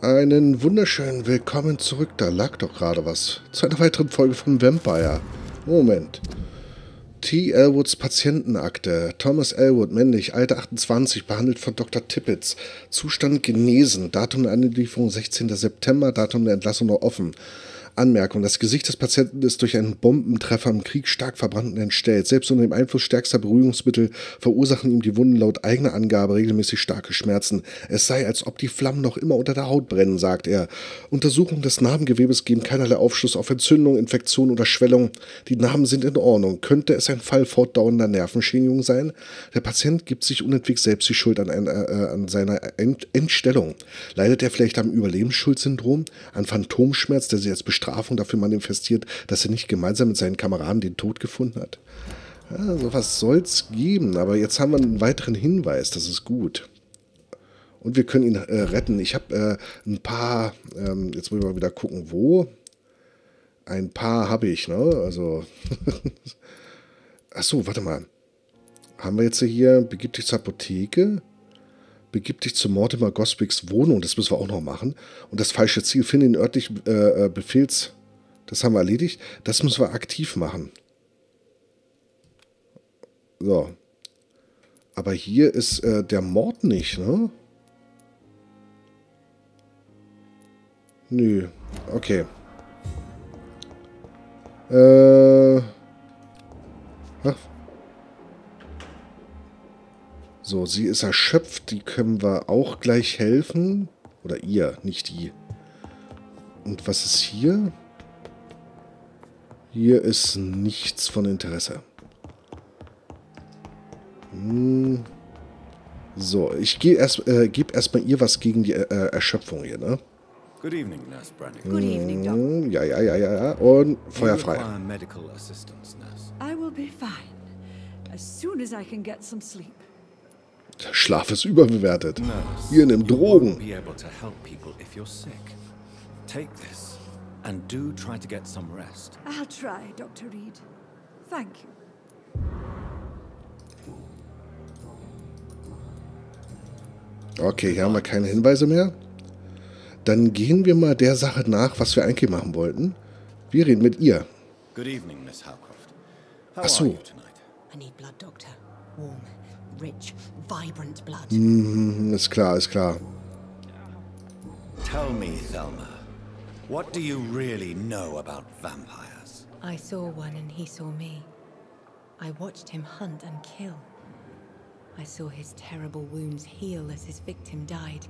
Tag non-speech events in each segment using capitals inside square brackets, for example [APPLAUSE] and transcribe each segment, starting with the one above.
Einen wunderschönen Willkommen zurück. Da lag doch gerade was. Zu einer weiteren Folge von Vampire. Moment. T. Elwoods Patientenakte. Thomas Elwood, männlich, Alter 28, behandelt von Dr. Tippett. Zustand genesen. Datum der Anlieferung 16. September. Datum der Entlassung noch offen. Anmerkung: Das Gesicht des Patienten ist durch einen Bombentreffer im Krieg stark verbrannt und entstellt. Selbst unter dem Einfluss stärkster Beruhigungsmittel verursachen ihm die Wunden laut eigener Angabe regelmäßig starke Schmerzen. Es sei, als ob die Flammen noch immer unter der Haut brennen, sagt er. Untersuchungen des Narbengewebes geben keinerlei Aufschluss auf Entzündung, Infektion oder Schwellung. Die Narben sind in Ordnung. Könnte es ein Fall fortdauernder Nervenschädigung sein? Der Patient gibt sich unentwegt selbst die Schuld an, einer, äh, an seiner Ent Entstellung. Leidet er vielleicht am Überlebensschuldsyndrom, an Phantomschmerz, der sie als bestraft Bestrafung dafür manifestiert, dass er nicht gemeinsam mit seinen Kameraden den Tod gefunden hat. Ja, sowas soll es geben, aber jetzt haben wir einen weiteren Hinweis, das ist gut. Und wir können ihn äh, retten. Ich habe äh, ein paar, ähm, jetzt muss ich mal wieder gucken, wo. Ein paar habe ich, ne? Also. [LAUGHS] Achso, warte mal. Haben wir jetzt hier, begib dich zur Apotheke, begib dich zu Mortimer Goswicks Wohnung, das müssen wir auch noch machen. Und das falsche Ziel, finde den örtlichen äh, äh, Befehls, das haben wir erledigt. Das müssen wir aktiv machen. So. Aber hier ist äh, der Mord nicht, ne? Nö. Okay. Äh. Ach. So, sie ist erschöpft. Die können wir auch gleich helfen. Oder ihr, nicht die. Und was ist hier? Hier ist nichts von Interesse. Hm. So, ich erst, äh, gebe erstmal ihr was gegen die äh, Erschöpfung hier, ne? Good evening, Nurse Brannigan. Good evening, Doc. Hm, Ja, ja, ja, ja, ja. Und Feuer You frei. require medical assistance, Nurse. I will be fine. As soon as I can get some sleep. Schlaf ist überbewertet. Ihr nimmt you Drogen. Take this and do try to get some rest. I'll try, Dr. Reed. Thank you. Okay, hier haben wir keine Hinweise mehr. Dann gehen wir mal der Sache nach, was wir eigentlich machen wollten. Wir reden mit ihr. Good evening, Miss Howcroft. How Ach so. are you tonight? I need blood, Doctor. Warm, rich, vibrant blood. Mm-hmm. Hm, ist klar, ist klar. Tell me, Thelma, what do you really know about vampires? I saw one and he saw me. I watched him hunt and kill. I saw his terrible wounds heal as his victim died.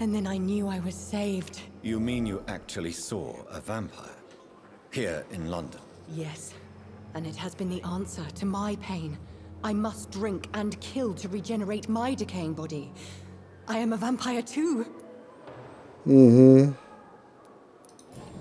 And then I knew I was saved. You mean you actually saw a vampire? Here in London? Yes. And it has been the answer to my pain. I must drink and kill to regenerate my decaying body. I am a vampire too. Mm-hmm.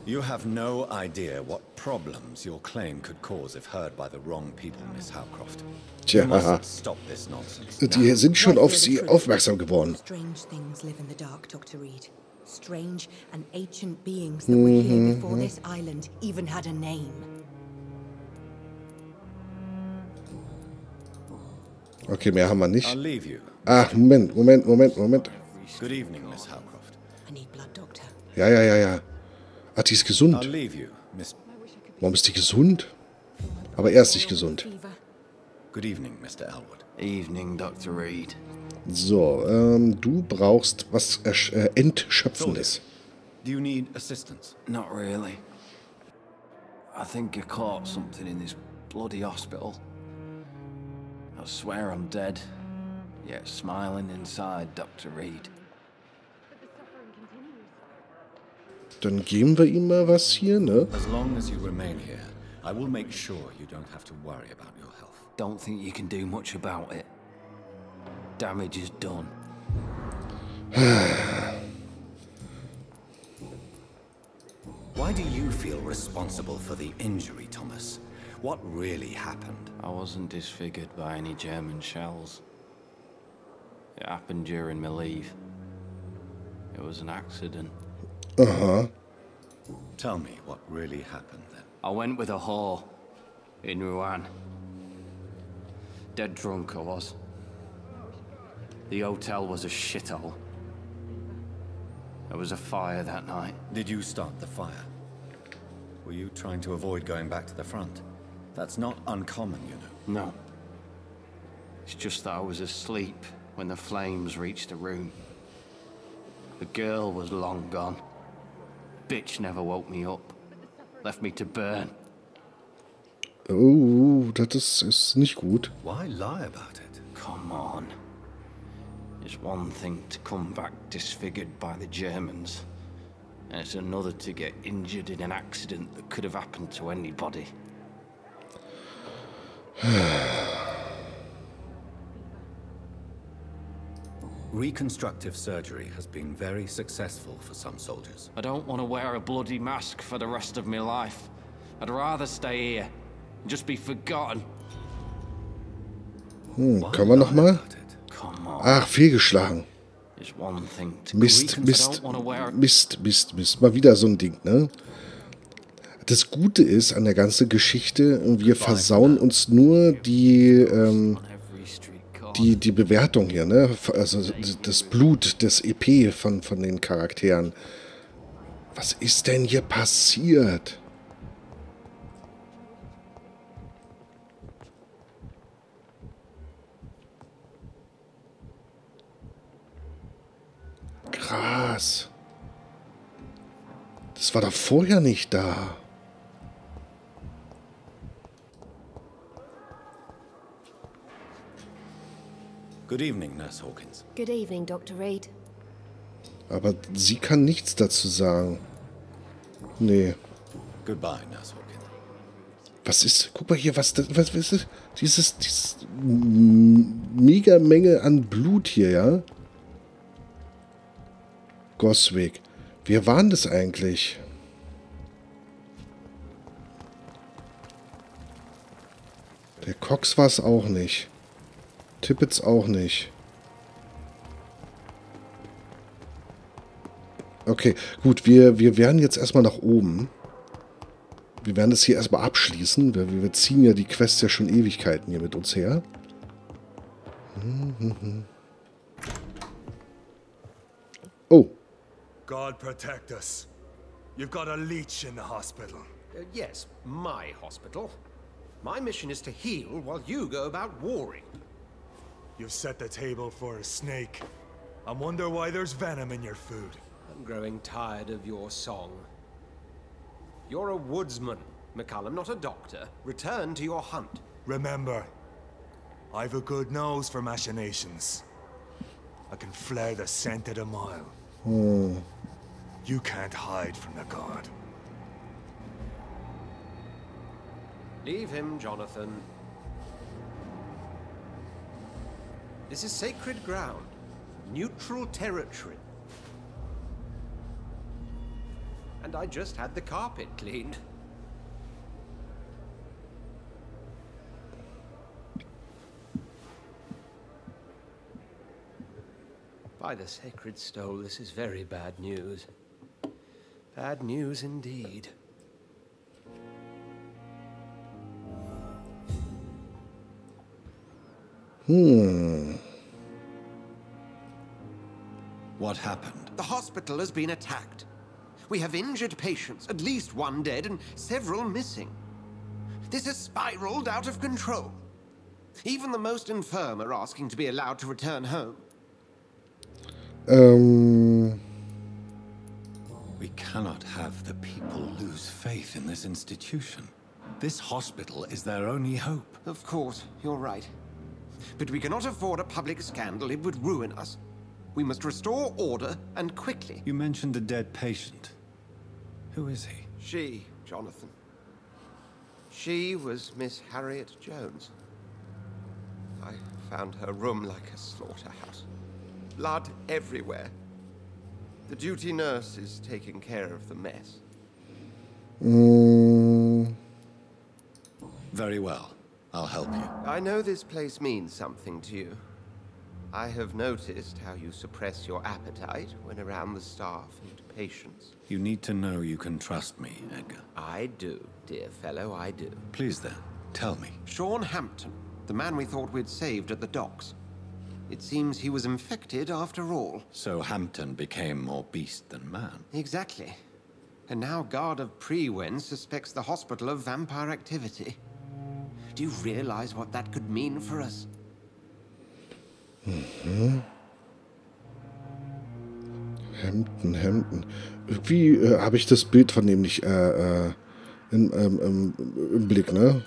You have no idea what problems your claim could cause if heard by the wrong people, Miss Howcroft. Tja. You must stop this nonsense. Die sind schon auf the sie truth. aufmerksam geworden. Strange things live in the dark, Dr. Reed. Strange and ancient beings that were here before this island even had a name. Okay, mehr haben wir nicht. you. Ah, Moment, Moment, Moment, Moment. Ja, ja, ja, ja. Ach, die ist gesund. you. Warum ist die gesund? Aber er ist nicht gesund. So, ähm, du brauchst was äh, Entschöpfendes. Do you need assistance? Not really. I think I caught something in this bloody hospital. I swear I'm dead, yet smiling inside, Dr. Reed. Dann geben wir ihm mal was hier, ne? As long as you remain here, I will make sure you don't have to worry about your health. Don't think you can do much about it. Damage is done. [SIGHS] Why do you feel responsible for the injury, Thomas? What really happened? I wasn't disfigured by any German shells. It happened during my leave. It was an accident. Uh-huh. Tell me what really happened then. I went with a whore in Rouen. Dead drunk I was. The hotel was a shithole. There was a fire that night. Did you start the fire? Were you trying to avoid going back to the front? That's not uncommon, you know. No. It's just that I was asleep when the flames reached the room. The girl was long gone. Bitch never woke me up. Left me to burn. Oh, that is, ist, ist nicht gut. Why lie about it? Come on. It's one thing to come back disfigured by the Germans, and it's another to get injured in an accident that could have happened to anybody. [SIGHS] Reconstructive surgery has been very successful for some soldiers. I don't want to wear a bloody mask for the rest of my life. I'd rather stay here and just be forgotten. Hm, Why können wir noch mal? about it? Come on. Ach, fehlgeschlagen. It's one thing to Mist, greet 'em, so I Mist, don't want to wear Mist, Mist, Mist. Mal wieder so ein Ding, ne? Das Gute ist an der ganzen Geschichte, wir versauen uns nur die, ähm, die, die Bewertung hier, ne? Also das Blut, das EP von, von den Charakteren. Was ist denn hier passiert? Krass. Das war doch vorher nicht da. Good evening, Nurse Hawkins. Good evening, Dr. Reed. Aber sie kann nichts dazu sagen. Nee. Goodbye, Nurse Hawkins. Was ist, guck mal hier, was, das- was, was ist, dieses, dieses mega Menge an Blut hier, ja? Goswig. Wer waren das eigentlich? Der Cox war es auch nicht. Tippets auch nicht. Okay, gut, wir, wir werden jetzt erstmal nach oben. Wir werden das hier erstmal abschließen. Wir, wir ziehen ja die Quest ja schon Ewigkeiten hier mit uns her. Oh, God protect us. You've got a leech in the hospital. Uh, yes, my hospital. My mission is to heal while you go about warring. You've set the table for a snake. I wonder why there's venom in your food. I'm growing tired of your song. You're a woodsman, McCallum, not a doctor. Return to your hunt. Remember, I've a good nose for machinations. I can flare the scent at a mile. Hmm. You can't hide from the god. Leave him, Jonathan. This is sacred ground. Neutral territory. And I just had the carpet cleaned. By the sacred stole, this is very bad news. Bad news indeed. Hmm. What happened? The hospital has been attacked. We have injured patients, at least one dead and several missing. This has spiraled out of control. Even the most infirm are asking to be allowed to return home. ähm, We cannot have the people lose faith in this institution. This hospital is their only hope. Of course, you're right. But we cannot afford a public scandal. It would ruin us. We must restore order and quickly. You mentioned a dead patient. Who is he? She, Jonathan. She was Miss Harriet Jones. I found her room like a slaughterhouse. Blood everywhere. The duty nurse is taking care of the mess. mh, Very well. I'll help you. I know this place means something to you. I have noticed how you suppress your appetite when around the staff and patients. You need to know you can trust me, Edgar. I do, dear fellow, I do. Please then, tell me. Sean Hampton, the man we thought we'd saved at the docks. It seems he was infected after all. So Hampton became more beast than man. Exactly. And now Guard of Prewen suspects the hospital of vampire activity. Do you realize what that could mean for us? Hampton, Hampton. Irgendwie äh, habe ich das Bild von dem nicht äh, äh, in, ähm, im, im Blick, ne?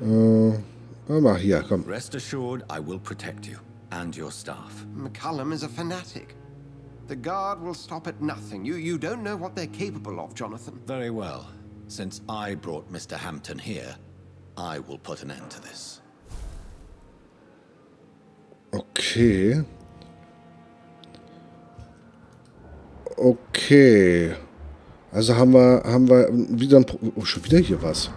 Äh, mal hier, komm. Rest assured, I will protect you and your staff. McCullum is a fanatic. The Guard will stop at nothing. You, you don't know what they're capable of, Jonathan. Very well. Since I brought Mr. Hampton here, I will put an end to this. Okay. Okay. Also haben wir, haben wir wieder ein Pro oh, schon wieder hier was.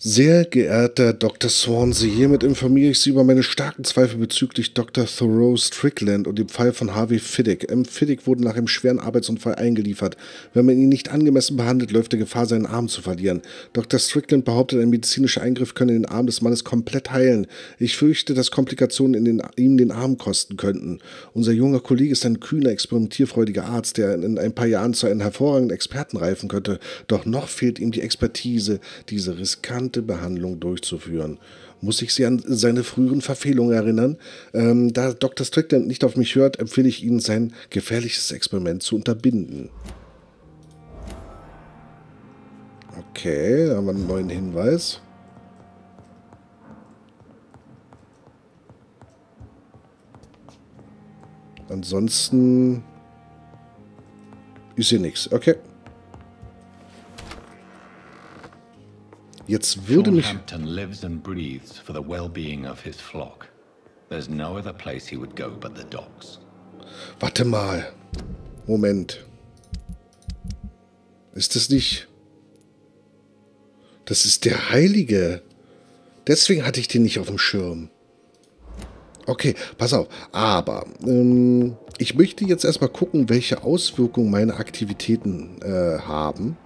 Sehr geehrter Dr. Swansea, hiermit informiere ich Sie über meine starken Zweifel bezüglich Dr. Thoreau Strickland und dem Fall von Harvey Fiddick. M. Fiddick wurde nach einem schweren Arbeitsunfall eingeliefert. Wenn man ihn nicht angemessen behandelt, läuft er Gefahr, seinen Arm zu verlieren. Dr. Strickland behauptet, ein medizinischer Eingriff könne den Arm des Mannes komplett heilen. Ich fürchte, dass Komplikationen in den, ihm den Arm kosten könnten. Unser junger Kollege ist ein kühner, experimentierfreudiger Arzt, der in ein paar Jahren zu einem hervorragenden Experten reifen könnte. Doch noch fehlt ihm die Expertise, diese riskante Behandlung durchzuführen. Muss ich Sie an seine früheren Verfehlungen erinnern? Ähm, da Dr. Strickland nicht auf mich hört, empfehle ich Ihnen, sein gefährliches Experiment zu unterbinden. Okay, da haben wir einen neuen Hinweis. Ansonsten ist hier nichts. Okay. Jetzt würde mich... Hampton lives and breathes for the well-being of his flock. There's no other place he would go but the docks. Warte mal. Moment. Ist das nicht... Das ist der Heilige. Deswegen hatte ich den nicht auf dem Schirm. Okay, pass auf. Aber ähm, ich möchte jetzt erstmal gucken, welche Auswirkungen meine Aktivitäten äh, haben.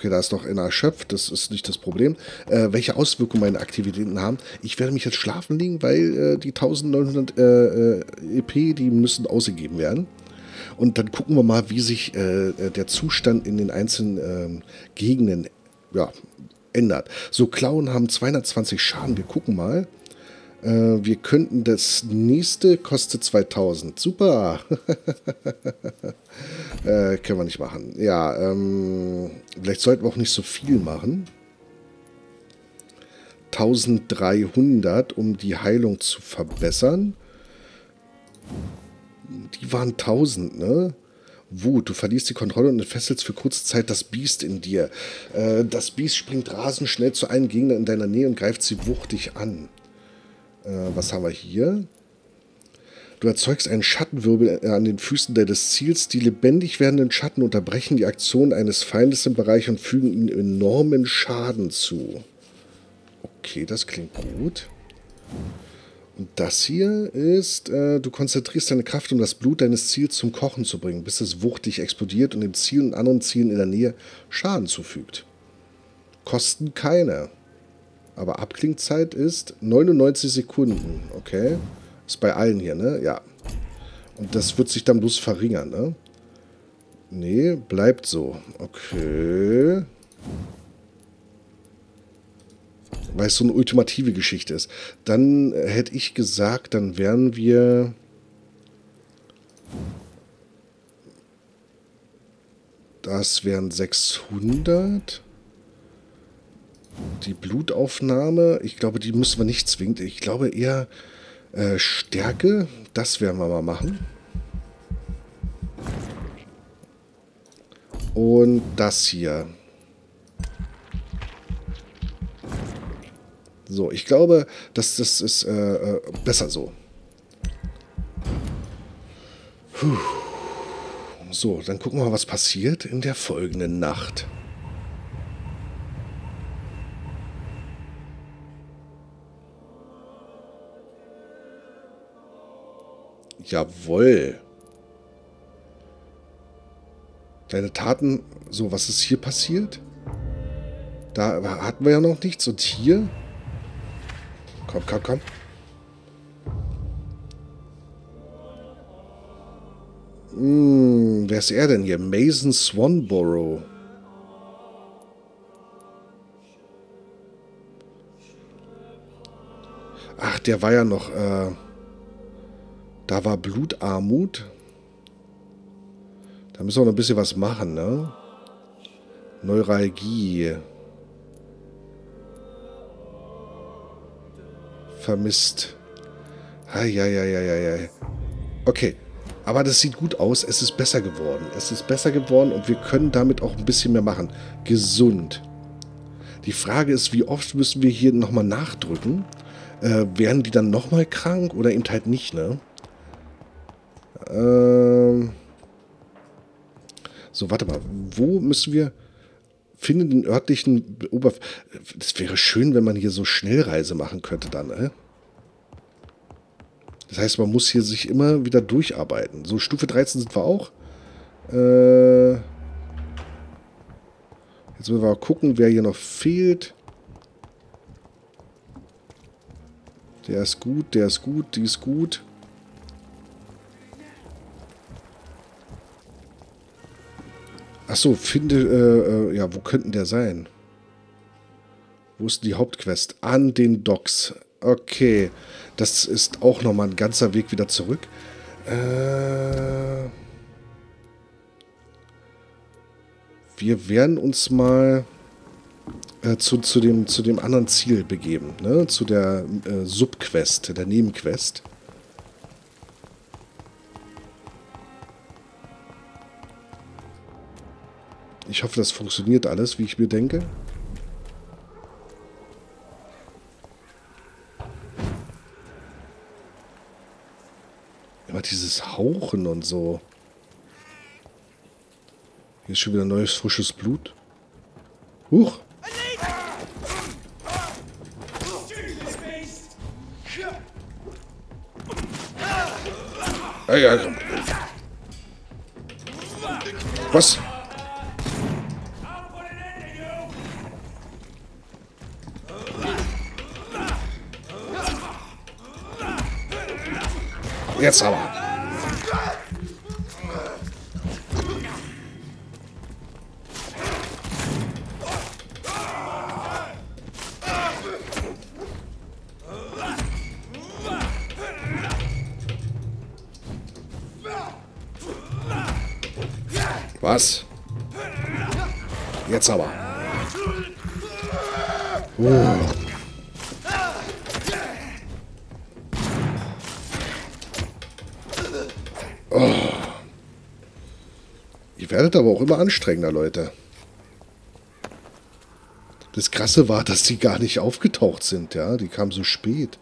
Okay, da ist noch einer erschöpft, das ist nicht das Problem. Äh, welche Auswirkungen meine Aktivitäten haben. Ich werde mich jetzt schlafen legen, weil äh, die 1900 äh, äh EP, die müssen ausgegeben werden. Und dann gucken wir mal, wie sich äh, der Zustand in den einzelnen ähm, Gegenden ja, ändert. So, Klauen haben 220 Schaden. Wir gucken mal. Äh, wir könnten das nächste kostet 2000. Super. [LAUGHS] äh, können wir nicht machen. Ja, ähm, vielleicht sollten wir auch nicht so viel machen. 1300, um die Heilung zu verbessern. Die waren 1000, ne? Wut, du verlierst die Kontrolle und entfesselst für kurze Zeit das Biest in dir. Äh, das Biest springt rasend schnell zu einem Gegner in deiner Nähe und greift sie wuchtig an. Äh, was haben wir hier? Du erzeugst einen Schattenwirbel an den Füßen deines Ziels. Die lebendig werdenden Schatten unterbrechen die Aktion eines Feindes im Bereich und fügen ihnen enormen Schaden zu. Okay, das klingt gut. Und das hier ist, äh, du konzentrierst deine Kraft, um das Blut deines Ziels zum Kochen zu bringen, bis es wuchtig explodiert und dem Ziel und anderen Zielen in der Nähe Schaden zufügt. Kosten keine. Aber Abklingzeit ist 99 Sekunden. Okay. Ist bei allen hier, ne? Ja. Und das wird sich dann bloß verringern, ne? Nee, bleibt so. Okay. Weil es so eine ultimative Geschichte ist. Dann hätte ich gesagt, dann wären wir... Das wären 600 die Blutaufnahme, ich glaube, die müssen wir nicht zwingend. Ich glaube eher äh, Stärke, das werden wir mal machen. Und das hier. So, ich glaube, dass das ist äh, äh, besser so. Puh. So, dann gucken wir mal, was passiert in der folgenden Nacht. Jawoll. Deine Taten, so, was ist hier passiert? Da hatten wir ja noch nichts. Und hier? Komm, komm, komm. Hm, wer ist er denn hier? Mason Swanborough. Ach, der war ja noch... Äh, da war Blutarmut. Da müssen wir noch ein bisschen was machen, ne? Neuralgie. Vermisst. Eieieiei. Okay. Aber das sieht gut aus. Es ist besser geworden. Es ist besser geworden und wir können damit auch ein bisschen mehr machen. Gesund. Die Frage ist, wie oft müssen wir hier nochmal nachdrücken? Äh, werden die dann nochmal krank oder eben halt nicht, ne? Ähm so, warte mal. Wo müssen wir... Finde den örtlichen Oberf... Das wäre schön, wenn man hier so Schnellreise machen könnte dann, ne? Das heißt, man muss hier sich immer wieder durcharbeiten. So, Stufe 13 sind wir auch. Äh Jetzt müssen wir mal gucken, wer hier noch fehlt. Der ist gut, der ist gut, die ist gut. Achso, finde, äh, äh, ja, wo könnten der sein? Wo ist die Hauptquest? An den Docks. Okay, das ist auch nochmal ein ganzer Weg wieder zurück. Äh, wir werden uns mal äh, zu, zu, dem, zu dem anderen Ziel begeben, ne? zu der äh, Subquest, der Nebenquest. Ich hoffe, das funktioniert alles, wie ich mir denke. Immer dieses Hauchen und so. Hier ist schon wieder neues, frisches Blut. Huch. Ja, ja. Was? Jetzt aber. Was? Jetzt aber. Uh. Werdet aber auch immer anstrengender, Leute. Das Krasse war, dass die gar nicht aufgetaucht sind, ja. Die kamen so spät.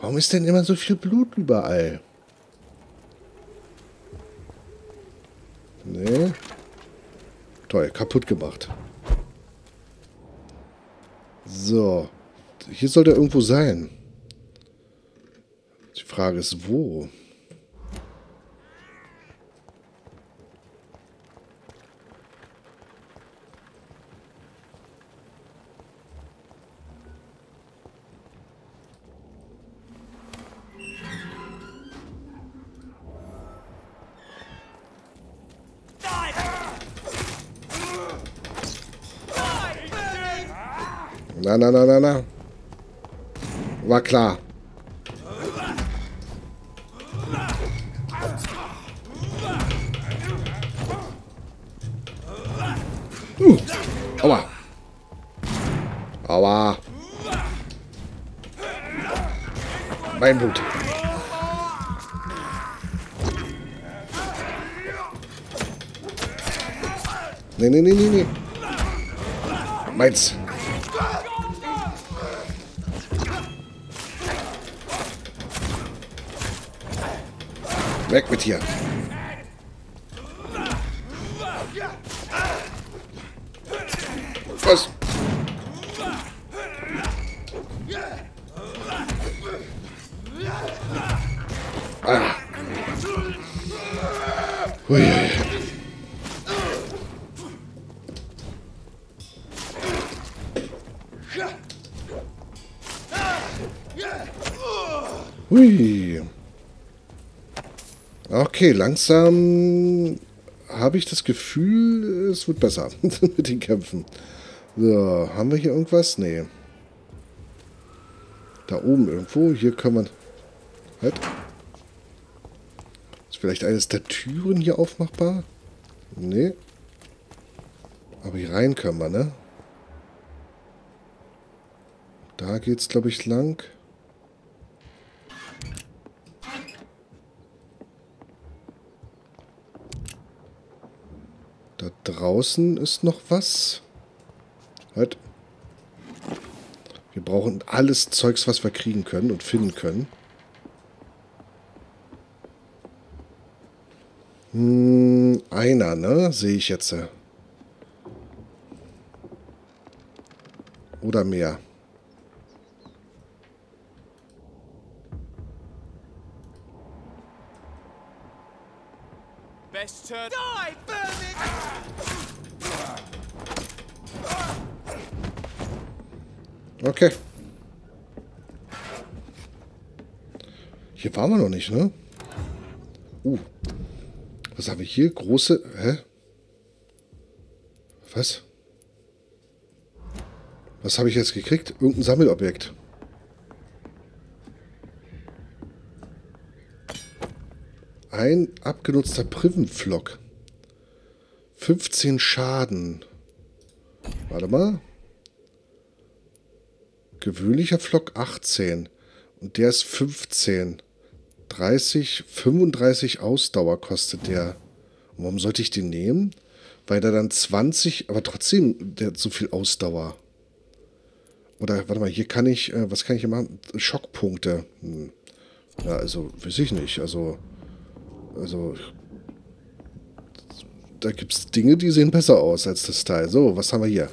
Warum ist denn immer so viel Blut überall? Nee. Toll, kaputt gemacht. So. Hier soll der irgendwo sein. Die Frage ist, wo? Na, na, na, na. War klar. Uh, aua. Aua. Mein Blut. Nee, nee, nee, nee, nee. Meins. Weg mit dir. Was? Ah. Ui. Hui. Okay, langsam habe ich das Gefühl, es wird besser [LAUGHS] mit den Kämpfen. So, haben wir hier irgendwas? Nee. Da oben irgendwo. Hier können wir... Halt. Ist vielleicht eines der Türen hier aufmachbar? Nee. Aber hier rein können wir, ne? Da geht's, glaube ich, lang. Da draußen ist noch was. Halt. Wir brauchen alles Zeugs, was wir kriegen können und finden können. Hm, einer, ne? Sehe ich jetzt. Oder mehr. Best turn. Die, Okay. Hier waren wir noch nicht, ne? Uh. Was haben wir hier? Große... Hä? Was? Was habe ich jetzt gekriegt? Irgendein Sammelobjekt. Ein abgenutzter Privenflock. 15 Schaden. Warte mal. Gewöhnlicher Flock 18. Und der ist 15. 30, 35 Ausdauer kostet der. Und warum sollte ich den nehmen? Weil der dann 20, aber trotzdem, der hat so viel Ausdauer. Oder, warte mal, hier kann ich, äh, was kann ich hier machen? Schockpunkte. Hm. Ja, also, weiß ich nicht. Also, also, da gibt es Dinge, die sehen besser aus als das Teil. So, was haben wir hier?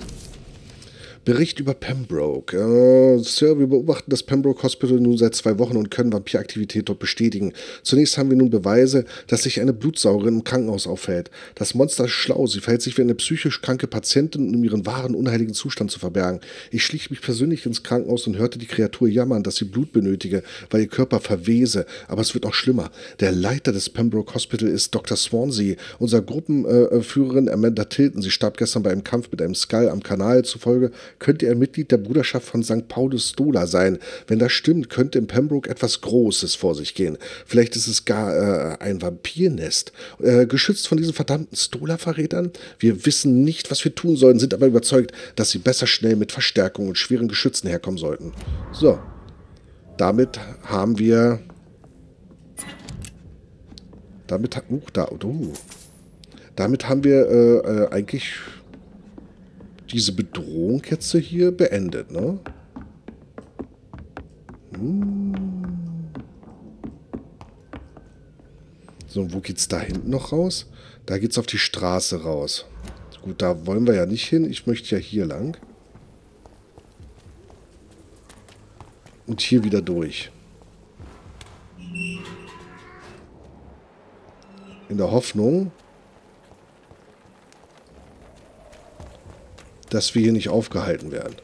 Bericht über Pembroke. Äh, Sir, wir beobachten das Pembroke Hospital nun seit zwei Wochen und können Vampiraktivität dort bestätigen. Zunächst haben wir nun Beweise, dass sich eine Blutsaugerin im Krankenhaus aufhält. Das Monster ist schlau. Sie verhält sich wie eine psychisch kranke Patientin, um ihren wahren, unheiligen Zustand zu verbergen. Ich schlich mich persönlich ins Krankenhaus und hörte die Kreatur jammern, dass sie Blut benötige, weil ihr Körper verwese. Aber es wird auch schlimmer. Der Leiter des Pembroke Hospital ist Dr. Swansea. Unser Gruppenführerin Amanda Tilton. Sie starb gestern bei einem Kampf mit einem Skull am Kanal. Zufolge könnte er Mitglied der Bruderschaft von St. Paulus Stola sein. Wenn das stimmt, könnte in Pembroke etwas Großes vor sich gehen. Vielleicht ist es gar äh, ein Vampirnest. Äh, geschützt von diesen verdammten Stola-Verrätern? Wir wissen nicht, was wir tun sollen, sind aber überzeugt, dass sie besser schnell mit Verstärkung und schweren Geschützen herkommen sollten. So. Damit haben wir... Damit, uh, da, uh, damit haben wir äh, äh eigentlich diese Bedrohung jetzt hier beendet, ne? Hm. So, wo geht's da hinten noch raus? Da geht's auf die Straße raus. Gut, da wollen wir ja nicht hin. Ich möchte ja hier lang. Und hier wieder durch. In der Hoffnung, dass wir hier nicht aufgehalten werden.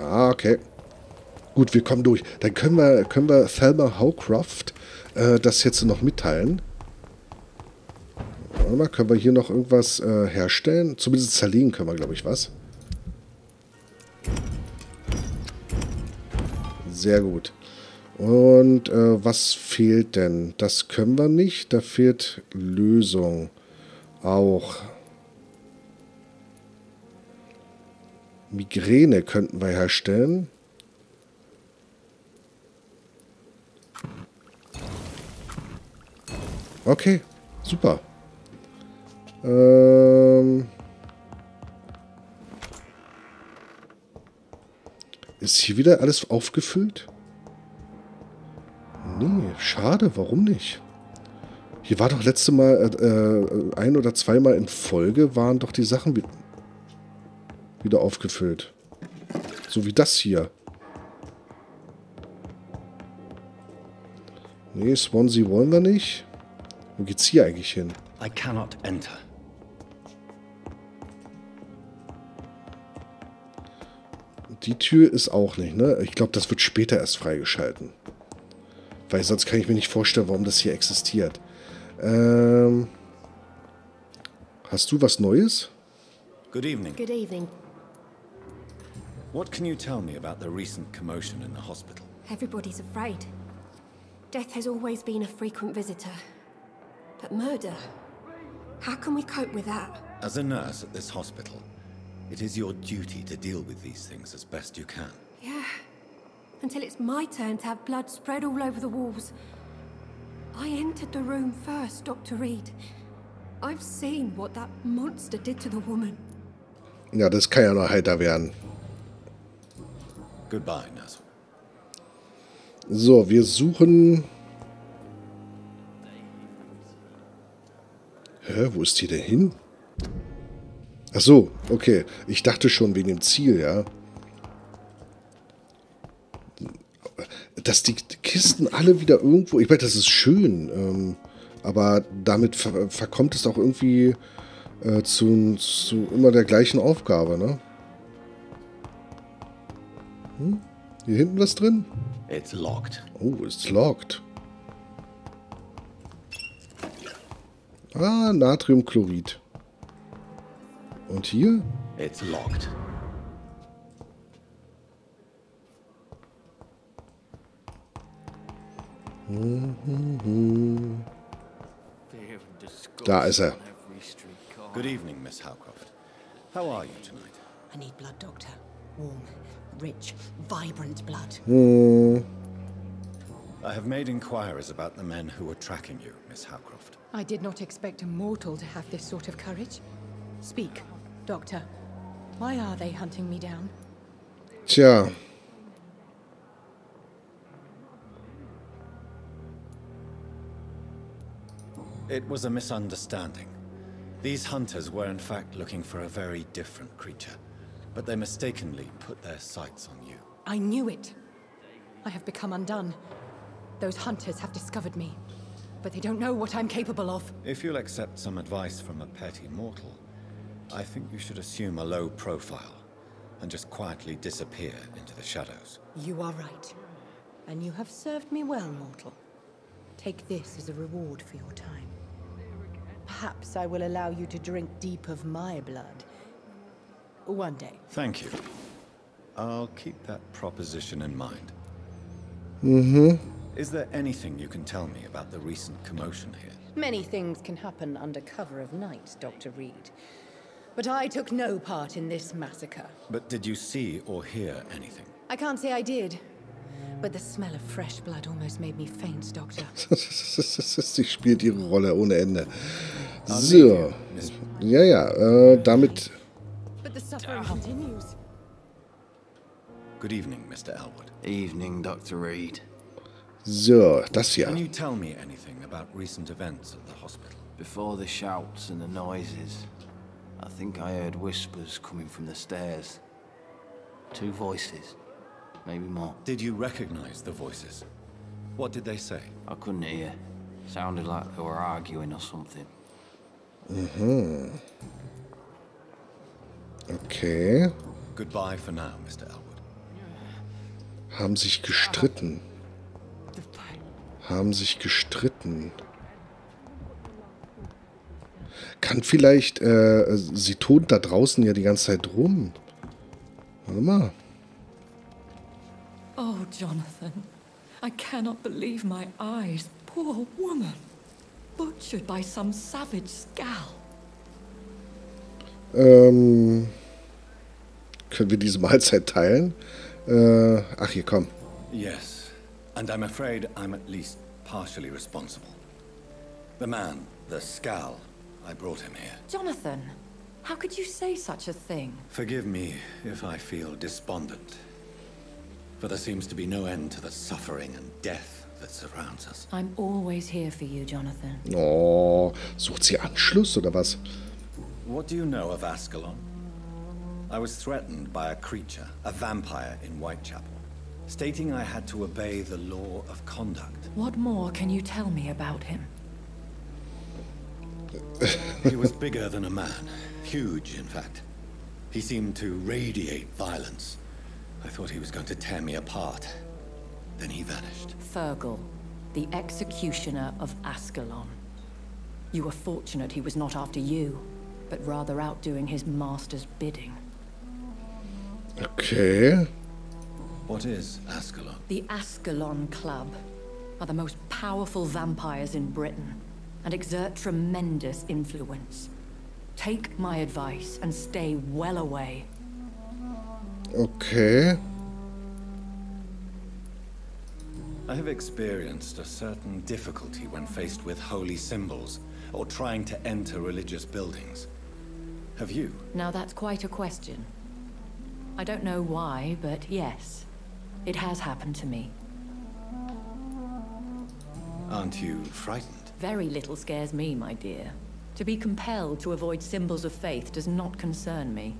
Ah, okay. Gut, wir kommen durch. Dann können wir, können wir Thelma Howcroft äh, das jetzt noch mitteilen. Warte mal, können wir hier noch irgendwas äh, herstellen? Zumindest zerlegen können wir, glaube ich, was. Sehr gut. Und äh, was fehlt denn? Das können wir nicht. Da fehlt Lösung. Auch. Migräne könnten wir herstellen. Okay, super. Ähm ist hier wieder alles aufgefüllt? Nee, schade, warum nicht? Hier war doch letzte Mal, äh, äh ein oder zweimal in Folge waren doch die Sachen wieder aufgefüllt. So wie das hier. Nee, Swansea wollen wir nicht. Wo geht's hier eigentlich hin? I cannot enter. Die Tür ist auch nicht, ne? Ich glaube, das wird später erst freigeschalten. Weil sonst kann ich mir nicht vorstellen, warum das hier existiert. Ähm, hast du was Neues? Good evening. Good evening. What can you tell me about the recent commotion in the hospital? Everybody's afraid. Death has always been a frequent visitor. But murder? How can we cope with that? As a nurse at this hospital, it is your duty to deal with these things as best you can. Until it's my turn to have blood spread all over the walls. I entered the room first, Dr. Reed. I've seen what that monster did to the woman. Ja, das kann ja noch heiter werden. Goodbye, nurse. So, wir suchen... Hä, wo ist die denn hin? Ach so, okay. Ich dachte schon wegen dem Ziel, ja. Dass die Kisten alle wieder irgendwo... Ich meine, das ist schön, ähm, aber damit ver verkommt es auch irgendwie äh, zu, zu immer der gleichen Aufgabe, ne? Hm? Hier hinten was drin? It's locked. Oh, it's locked. Ah, Natriumchlorid. Und hier? It's locked. Da ist er. Good evening, Miss Howcroft. How are you tonight? I need blood, Doctor. Warm, rich, vibrant blood. I have made inquiries about the men who were tracking you, Miss Howcroft. I did not expect a mortal to have this sort of courage. Speak, Doctor. Why are they hunting me down? Tja. It was a misunderstanding. These hunters were in fact looking for a very different creature, but they mistakenly put their sights on you. I knew it. I have become undone. Those hunters have discovered me. But they don't know what I'm capable of. If you'll accept some advice from a petty mortal, I think you should assume a low profile and just quietly disappear into the shadows. You are right. And you have served me well, mortal. Take this as a reward for your time. Perhaps I will allow you to drink deep of my blood. One day. Thank you. I'll keep that proposition in mind. Mm-hmm. Is there anything you can tell me about the recent commotion here? Many things can happen under cover of night, Dr. Reed. But I took no part in this massacre. But did you see or hear anything? I can't say I did. But the smell of fresh blood almost made me faint, Doctor. [LAUGHS] Sie spielt ihre Rolle ohne Ende. Ah, so. Ja, ja, äh, damit... But the suffering ah. continues. Good evening, Mr. Elwood. Evening, Dr. Reed. So, das hier. Can you tell me anything about recent events at the hospital? Before the shouts and the noises, I think I heard whispers coming from the stairs. Two voices, maybe more. Did you recognize the voices? What did they say? I couldn't hear. Sounded like they were arguing or something. Okay. Goodbye for now, Mr. Elwood. Haben sich gestritten. Haben sich gestritten. Kann vielleicht, äh, sie tont da draußen ja die ganze Zeit rum. Warte mal. Oh, Jonathan. I cannot believe my eyes. Poor woman. Butchered by some savage scowl. Um, ähm, können wir diese Mahlzeit teilen? Äh, uh, ach hier, komm. Yes, and I'm afraid I'm at least partially responsible. The man, the scowl, I brought him here. Jonathan, how could you say such a thing? Forgive me if I feel despondent. For there seems to be no end to the suffering and death that surrounds us. I'm always here for you, Jonathan. Oh, sucht sie Anschluss oder was? What do you know of Ascalon? I was threatened by a creature, a vampire in Whitechapel, stating I had to obey the law of conduct. What more can you tell me about him? [LAUGHS] He was bigger than a man, huge, in fact. He seemed to radiate violence, I thought he was going to tear me apart. Then he vanished. Fergal, the executioner of Ascalon. You were fortunate he was not after you, but rather out doing his master's bidding. Okay. What is Ascalon? The Ascalon Club are the most powerful vampires in Britain and exert tremendous influence. Take my advice and stay well away. Okay. I have experienced a certain difficulty when faced with holy symbols or trying to enter religious buildings. Have you? Now that's quite a question. I don't know why, but yes, it has happened to me. Aren't you frightened? Very little scares me, my dear. To be compelled to avoid symbols of faith does not concern me.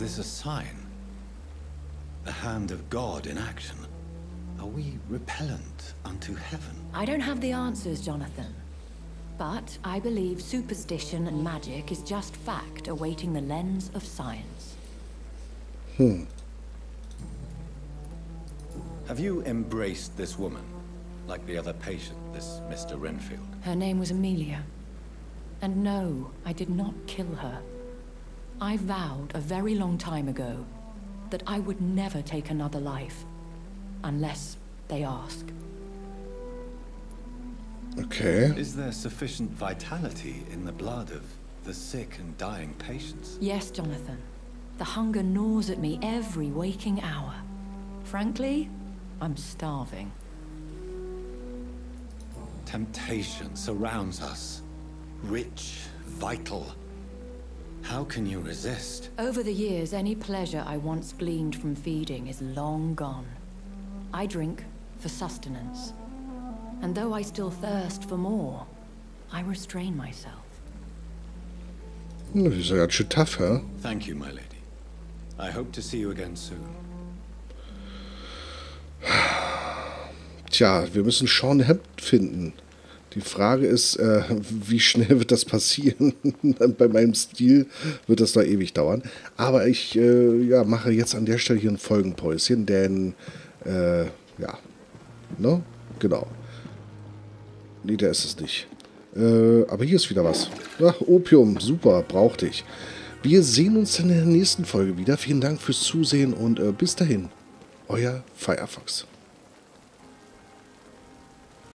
Is this a sign? The hand of God in action? Are we repellent unto heaven? I don't have the answers, Jonathan. But I believe superstition and magic is just fact awaiting the lens of science. Hmm. Have you embraced this woman? Like the other patient, this Mr. Renfield? Her name was Amelia. And no, I did not kill her. I vowed a very long time ago that I would never take another life. Unless they ask. Okay. Is there sufficient vitality in the blood of the sick and dying patients? Yes, Jonathan. The hunger gnaws at me every waking hour. Frankly, I'm starving. Temptation surrounds us. Rich, vital. How can you resist? Over the years, any pleasure I once gleaned from feeding is long gone. I drink for sustenance. And though I still thirst for more, I restrain myself. Ist ja ganz schön tough, hä? Thank you, my lady. I hope to see you again soon. [SIGHS] Tja, wir müssen Sean Hampton finden. Die Frage ist, äh, wie schnell wird das passieren? [LAUGHS] Bei meinem Stil wird das da ewig dauern. Aber ich äh, ja, mache jetzt an der Stelle hier ein Folgenpäuschen, denn äh, ja, ne? Genau. Nee, der ist es nicht. Äh, aber hier ist wieder was. Ach, Opium, super, brauchte ich. Wir sehen uns in der nächsten Folge wieder. Vielen Dank fürs Zusehen und äh, bis dahin. Euer Firefox.